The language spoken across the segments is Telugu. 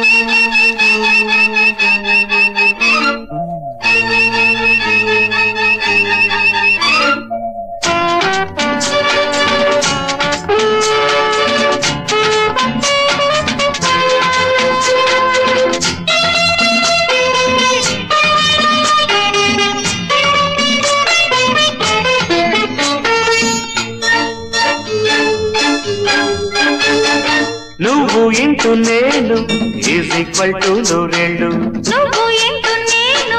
నువ్వు ఇంటూ నేను ఈజ్ ఈక్వల్ టు నూరేళ్ళు. నువ్వు ఎంటు నేను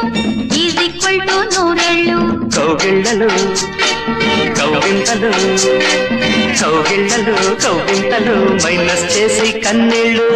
ఈజ్ ఈక్వల్ టు నూరేళ్ళు. కౌగిళ్ళలు కౌగింతలు కౌగిళ్ళలు కౌగింతలు మైనస్ చేసి కన్నీళ్ళు.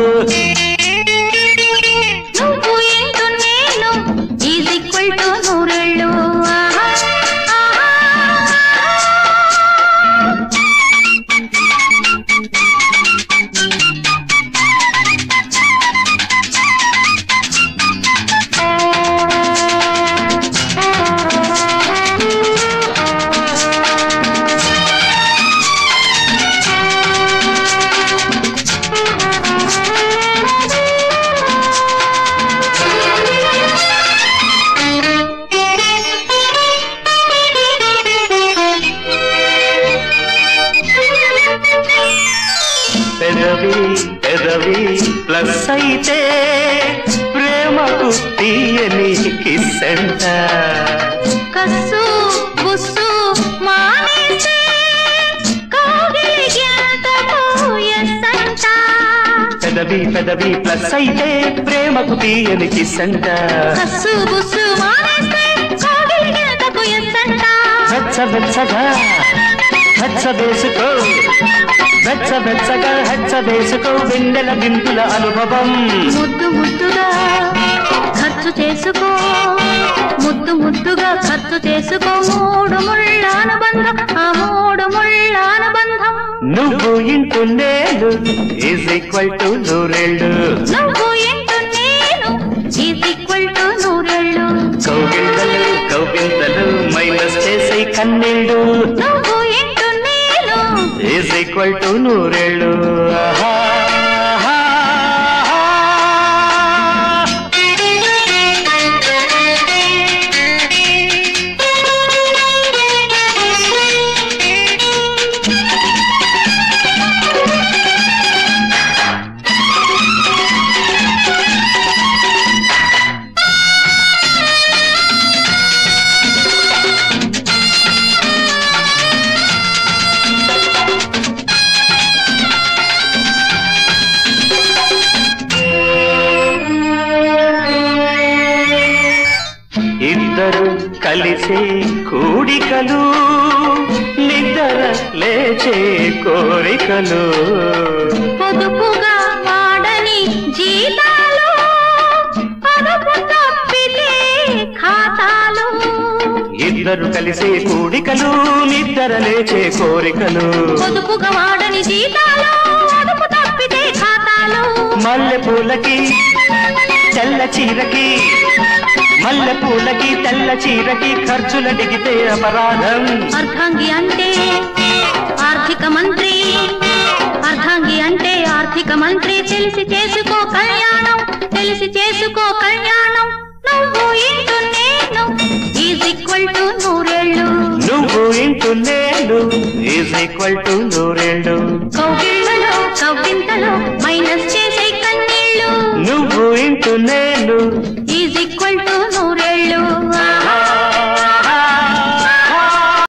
పెదవి పెదవి ప్లస్ అయితే ప్రేమకు తీయని కిస్సంట కస్సు బుస్సు పోయెస్సంట. పెదవి పెదవి ప్లస్ అయితే ప్రేమకు తీయని కిస్సంట కస్సు బుస్సు. వెచ్చ వెచ్చగా హచ్చ వేసుకో వెచ్చ వెచ్చగా హచ్చ వేసుకో వెన్నెల బిందుల అనుభవం. ముద్దు ముద్దుగా ఖర్చు చేసుకో. ముద్దు ముద్దుగా ఖర్చు చేసుకో. మూడు ముళ్ళ అనుబంధం ఆ మూడు ముళ్ళ అనుబంధం నువ్వు ఇంటూ నేను ఈజ్ ఈక్వల్ టు నూరేళ్ళు. నువ్వు ఎంటు నేను ఈజ్ ఈక్వల్ టు నూరేళ్ళు. కౌగిళ్ళలు కౌగింతలు మైనస్ చేసే కన్నీళ్ళు. నువ్వు ఎంటు నేను ఈజ్ ఈక్వల్ టు నూరేళ్ళు. కలిసే కూడికలు నిద్ర లేచే కోరికలు. పొదుపుగా వాడని జీతాలు అదుపు తప్పితే ఖాతాలు. ఇద్దరు కలిసే కూడికలు నిద్ర లేచే కోరికలు. పొదుపుగా వాడని జీతాలు మల్లె పూలకి తెల్ల చీరకి మల్లె పూలకి తెల్ల చీరకి ఖర్చుల దిగితే అపరాధం. అర్ధాంగి అంటే ఆర్థిక మంత్రి. అర్ధాంగి అంటే ఆర్థిక మంత్రి. తెలిసి చేసుకో కళ్యాణం తెలిసి చేసుకో కళ్యాణం. నువ్వు ఇంటూ నేను ఈజ్ ఈక్వల్ టు నూరేళ్ళు. నువ్వు ఇంటూ నేను ఈజ్ ఈక్వల్ టు నూరేళ్ళు. కౌగిళ్ళలో మైనస్